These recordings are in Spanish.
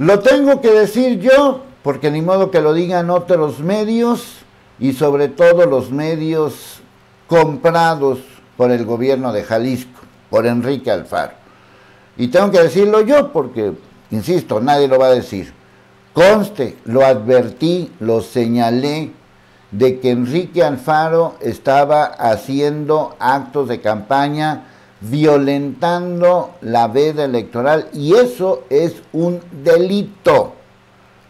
Lo tengo que decir yo, porque ni modo que lo digan otros medios y sobre todo los medios comprados por el gobierno de Jalisco, por Enrique Alfaro. Y tengo que decirlo yo porque, insisto, nadie lo va a decir. Conste, lo advertí, lo señalé, de que Enrique Alfaro estaba haciendo actos de campaña violentando la veda electoral y eso es un delito.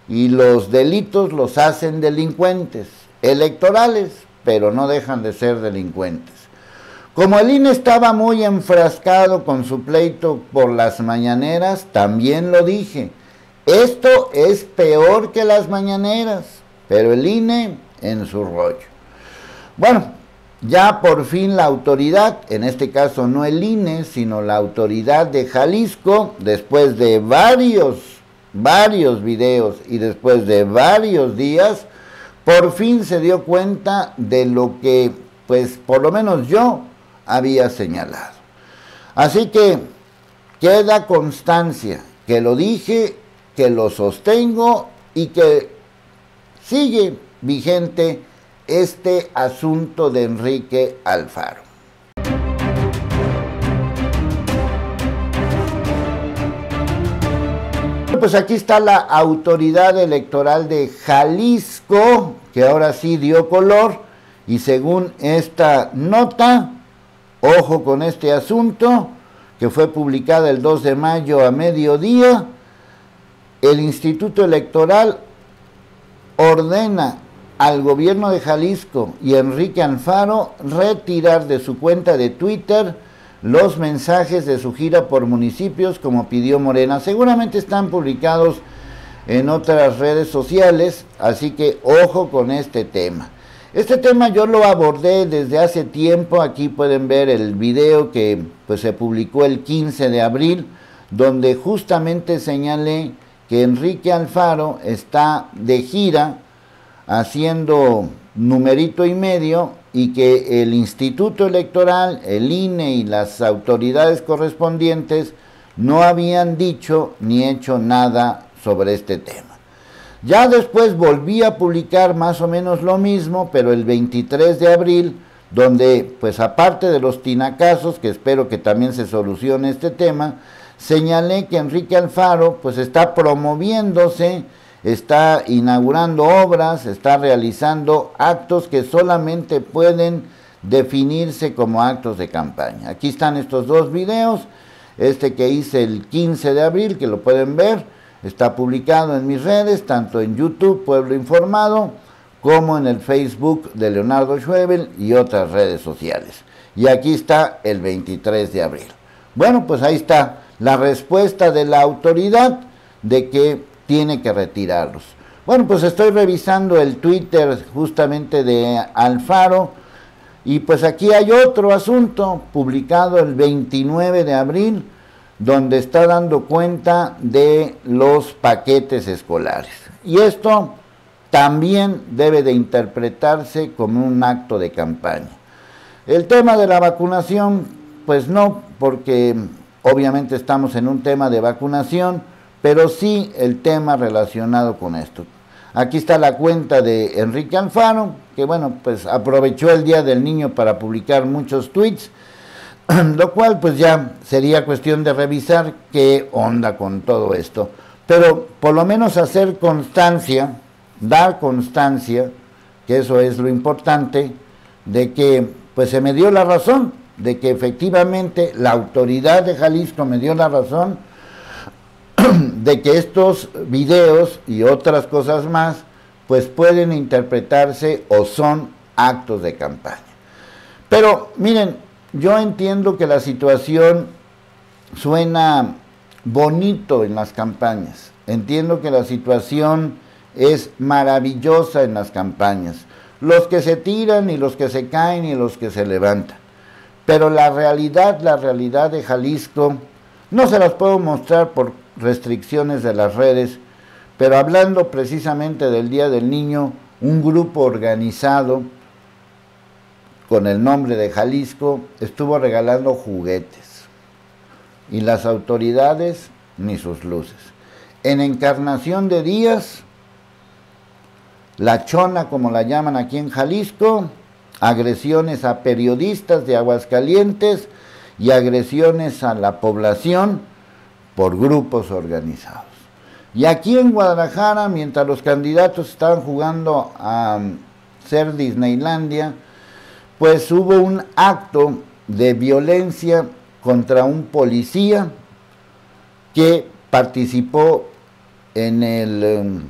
Y los delitos los hacen delincuentes electorales, pero no dejan de ser delincuentes. Como el INE estaba muy enfrascado con su pleito por las mañaneras, también lo dije. Esto es peor que las mañaneras, pero el INE en su rollo. Bueno, ya por fin la autoridad, en este caso no el INE, sino la autoridad de Jalisco, después de varios, varios videos y después de varios días, por fin se dio cuenta de lo que, pues por lo menos yo había señalado. Así que queda constancia que lo dije, que lo sostengo y que sigue vigente este asunto de Enrique Alfaro. Pues aquí está la autoridad electoral de Jalisco, que ahora sí dio color, y según esta nota, ojo con este asunto, que fue publicada el 2 de mayo a mediodía, el Instituto Electoral ordena al gobierno de Jalisco y Enrique Alfaro retirar de su cuenta de Twitter los mensajes de su gira por municipios como pidió Morena. Seguramente están publicados en otras redes sociales, así que ojo con este tema. Este tema yo lo abordé desde hace tiempo, aquí pueden ver el video que pues, se publicó el 15 de abril, donde justamente señalé que Enrique Alfaro está de gira haciendo numerito y medio y que el Instituto Electoral, el INE y las autoridades correspondientes no habían dicho ni hecho nada sobre este tema. Ya después volví a publicar más o menos lo mismo, pero el 23 de abril, donde pues aparte de los tinacazos, que espero que también se solucione este tema, señalé que Enrique Alfaro pues está promoviéndose está inaugurando obras, está realizando actos que solamente pueden definirse como actos de campaña. Aquí están estos dos videos, este que hice el 15 de abril, que lo pueden ver, está publicado en mis redes, tanto en YouTube, Pueblo Informado, como en el Facebook de Leonardo Schwebel y otras redes sociales. Y aquí está el 23 de abril. Bueno, pues ahí está la respuesta de la autoridad de que tiene que retirarlos. Bueno, pues estoy revisando el Twitter justamente de Alfaro y pues aquí hay otro asunto publicado el 29 de abril donde está dando cuenta de los paquetes escolares. Y esto también debe de interpretarse como un acto de campaña. El tema de la vacunación, pues no, porque obviamente estamos en un tema de vacunación, pero sí el tema relacionado con esto. Aquí está la cuenta de Enrique Alfaro, que bueno, pues aprovechó el Día del Niño para publicar muchos tweets, lo cual pues ya sería cuestión de revisar qué onda con todo esto. Pero por lo menos hacer constancia, dar constancia, que eso es lo importante, de que pues se me dio la razón, de que efectivamente la autoridad de Jalisco me dio la razón, de que estos videos y otras cosas más pues pueden interpretarse o son actos de campaña. Pero miren, yo entiendo que la situación suena bonito en las campañas, entiendo que la situación es maravillosa en las campañas, los que se tiran y los que se caen y los que se levantan. Pero la realidad, la realidad de Jalisco, no se las puedo mostrar por restricciones de las redes, pero hablando precisamente del Día del Niño, un grupo organizado con el nombre de Jalisco estuvo regalando juguetes y las autoridades ni sus luces. en encarnación de Díaz, la chona como la llaman aquí en Jalisco, agresiones a periodistas de Aguascalientes y agresiones a la población por grupos organizados. Y aquí en Guadalajara, mientras los candidatos estaban jugando a ser Disneylandia, pues hubo un acto de violencia contra un policía que participó en el, em,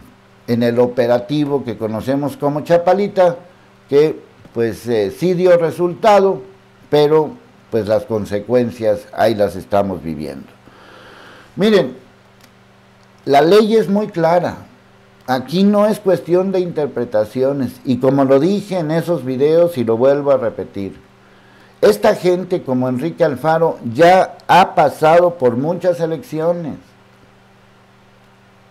en el operativo que conocemos como Chapalita, que pues eh, sí dio resultado, pero pues las consecuencias ahí las estamos viviendo. Miren, la ley es muy clara. Aquí no es cuestión de interpretaciones. Y como lo dije en esos videos y lo vuelvo a repetir, esta gente como Enrique Alfaro ya ha pasado por muchas elecciones.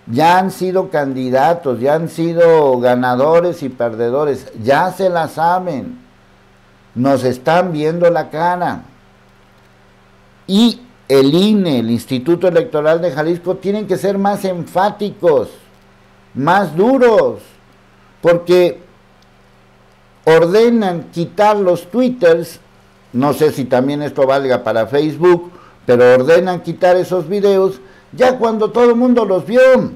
Ya han sido candidatos, ya han sido ganadores y perdedores, ya se la saben. Nos están viendo la cara. Y el INE, el Instituto Electoral de Jalisco, tienen que ser más enfáticos, más duros, porque ordenan quitar los twitters, no sé si también esto valga para Facebook, pero ordenan quitar esos videos ya cuando todo el mundo los vio,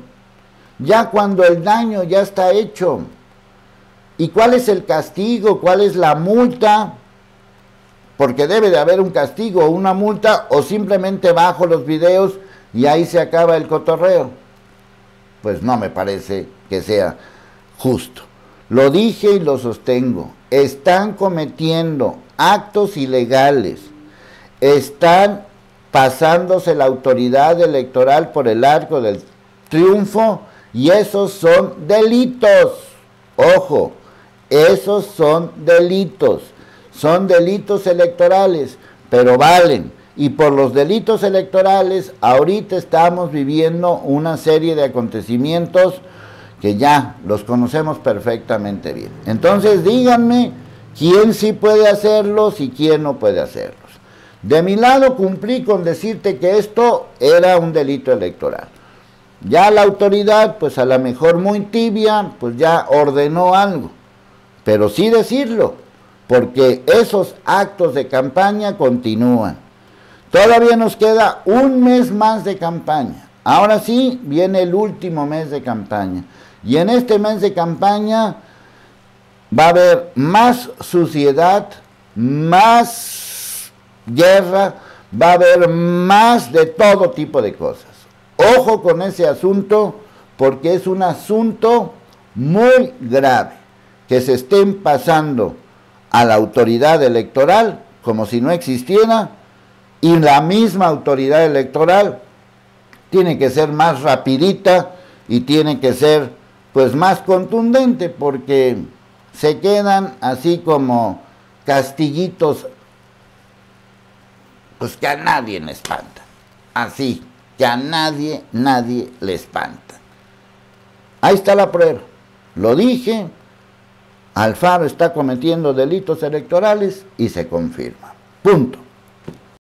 ya cuando el daño ya está hecho. ¿Y cuál es el castigo? ¿Cuál es la multa? Porque debe de haber un castigo o una multa o simplemente bajo los videos y ahí se acaba el cotorreo. Pues no me parece que sea justo. Lo dije y lo sostengo. Están cometiendo actos ilegales. Están pasándose la autoridad electoral por el arco del triunfo y esos son delitos. Ojo, esos son delitos son delitos electorales, pero valen. Y por los delitos electorales, ahorita estamos viviendo una serie de acontecimientos que ya los conocemos perfectamente bien. Entonces díganme quién sí puede hacerlos y quién no puede hacerlos. De mi lado cumplí con decirte que esto era un delito electoral. Ya la autoridad, pues a lo mejor muy tibia, pues ya ordenó algo. Pero sí decirlo, porque esos actos de campaña continúan. Todavía nos queda un mes más de campaña. Ahora sí viene el último mes de campaña. Y en este mes de campaña va a haber más suciedad, más guerra, va a haber más de todo tipo de cosas. Ojo con ese asunto porque es un asunto muy grave que se estén pasando a la autoridad electoral como si no existiera y la misma autoridad electoral tiene que ser más rapidita y tiene que ser pues más contundente porque se quedan así como castillitos pues que a nadie le espanta. Así que a nadie nadie le espanta. Ahí está la prueba. Lo dije Alfaro está cometiendo delitos electorales y se confirma. Punto.